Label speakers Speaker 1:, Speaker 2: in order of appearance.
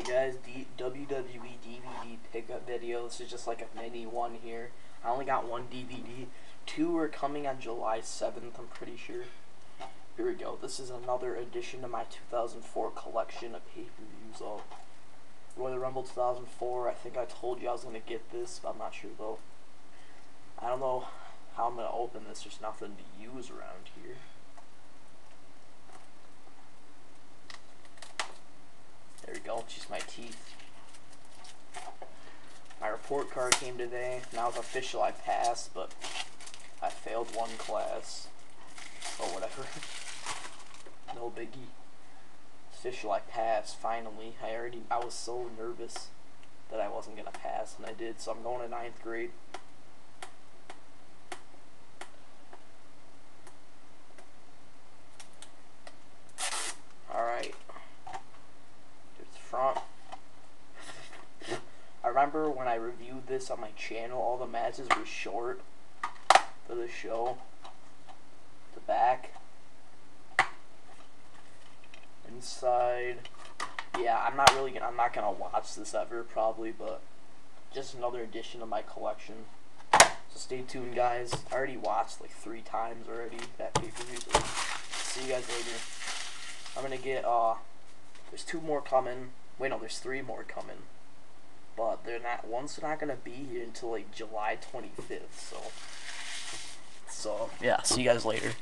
Speaker 1: Hey guys, D- WWE DVD pickup video. This is just like a mini one here. I only got one DVD. Two are coming on July 7th, I'm pretty sure. Here we go. This is another addition to my 2004 collection of pay-per-views. Oh, Royal Rumble 2004. I think I told you I was going to get this, but I'm not sure though. I don't know how I'm going to open this. There's nothing to use around here. There we go. Just my teeth. My report card came today. Now it's official. I passed, but I failed one class. Or whatever. no biggie. Official. I passed. Finally. I already. I was so nervous that I wasn't gonna pass, and I did. So I'm going to ninth grade. Alright. There's the front. I remember when I reviewed this on my channel, all the matches were short for the show. The back. Inside. Yeah, I'm not really gonna, I'm not gonna watch this ever probably, but just another addition to my collection. So stay tuned guys. I already watched like three times already that pay-per-view. So see you guys later. I'm gonna get uh there's two more coming. Wait no, there's three more coming. But they're not one's not gonna be here until like July twenty fifth, so so yeah, see you guys later.